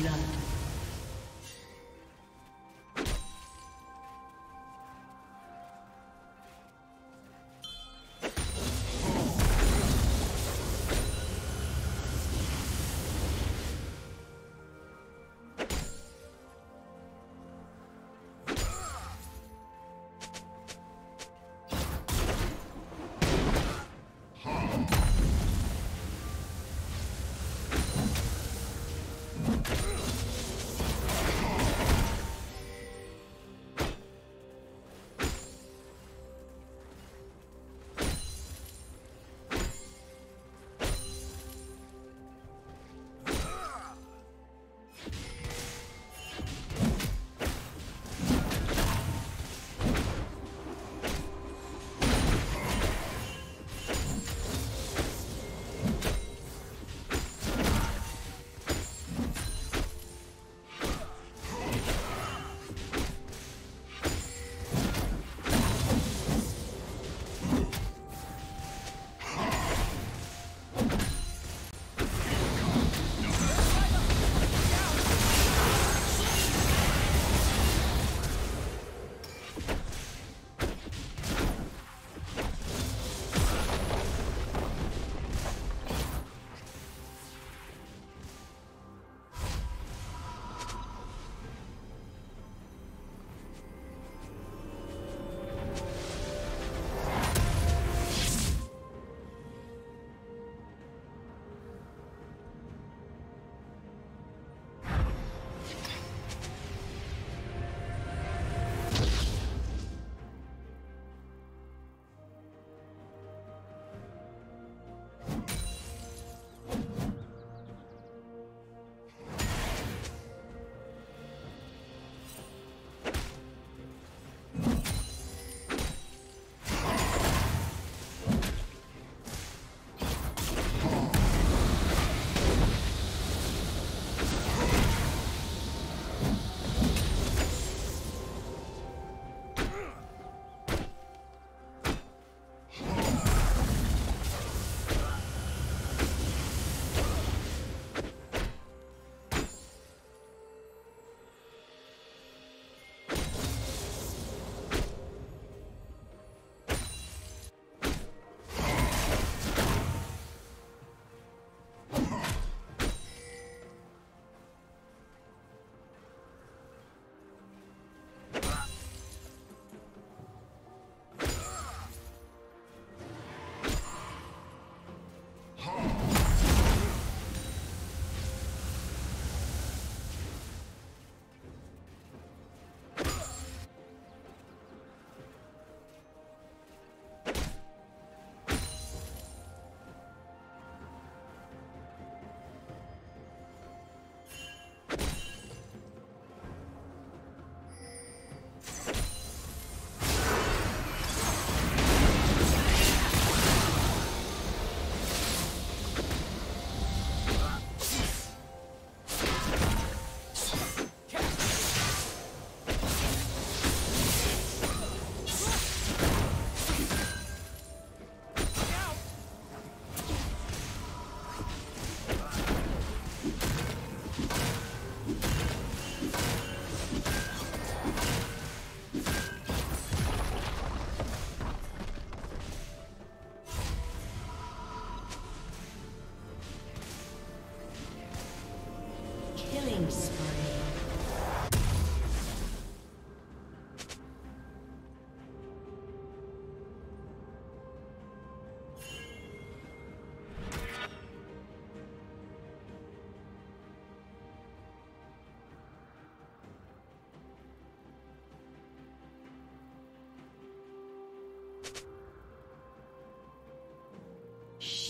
blood.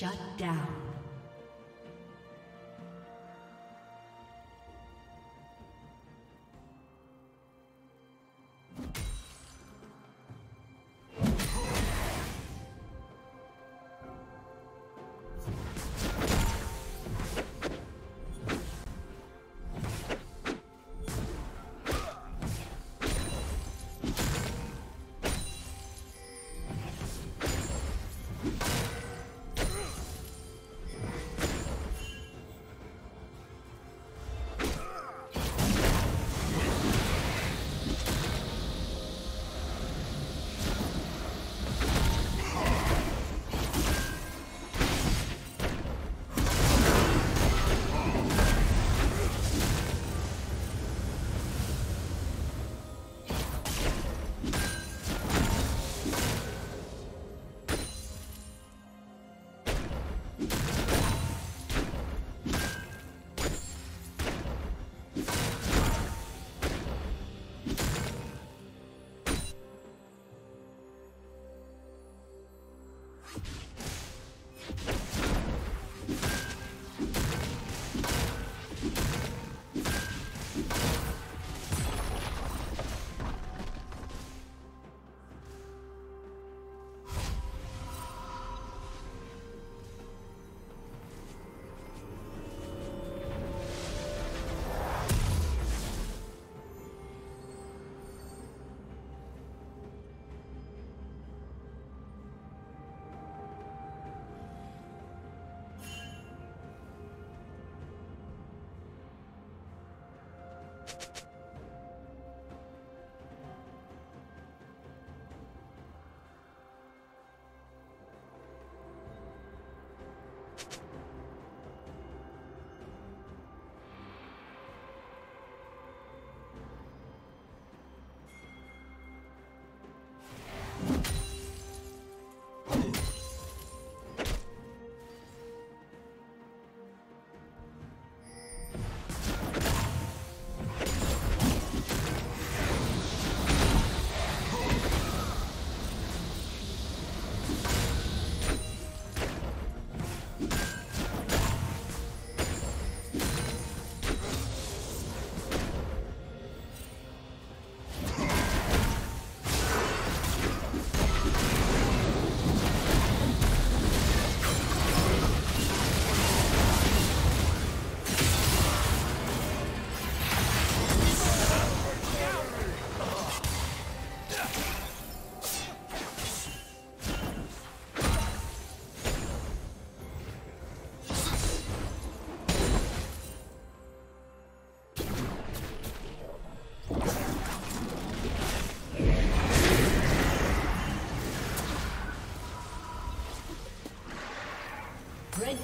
Shut down.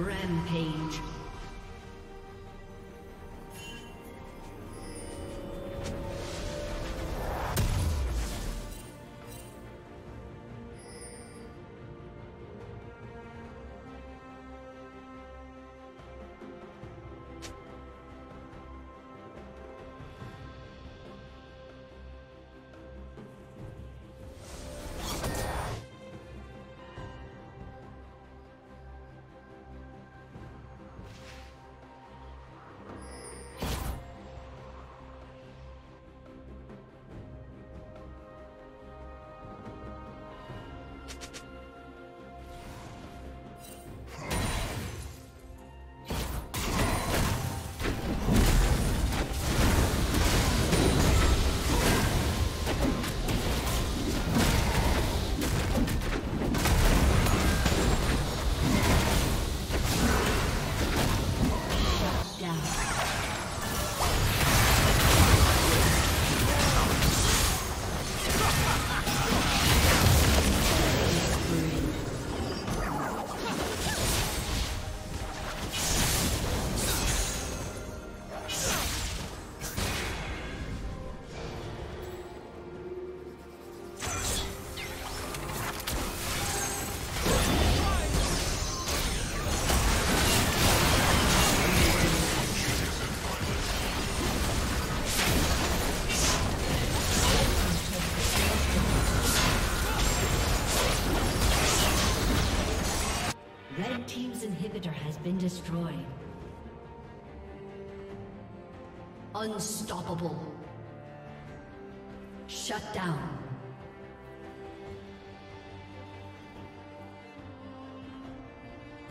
Rampage. Been destroyed. Unstoppable. Shut down.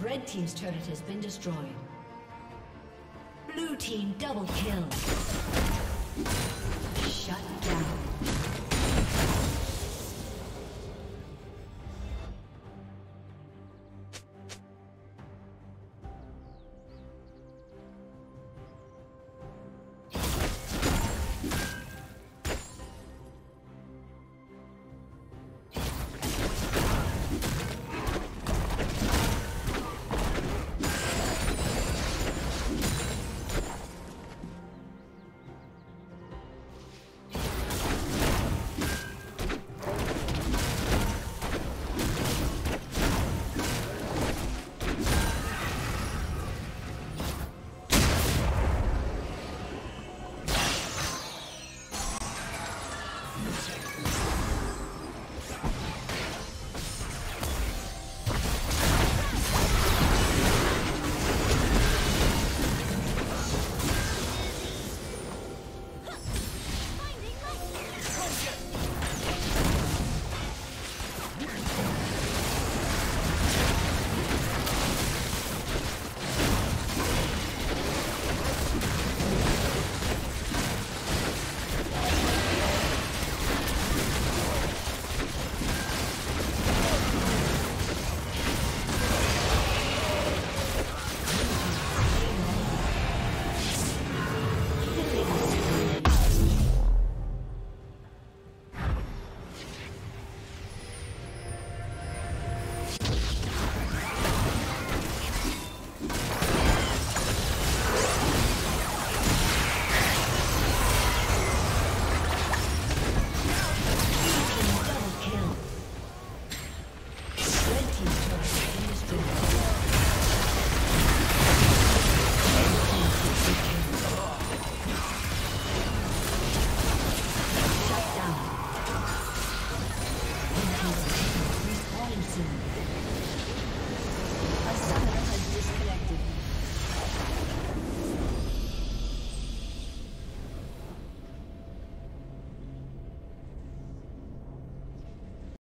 Red Team's turret has been destroyed. Blue Team double kill. Shut down.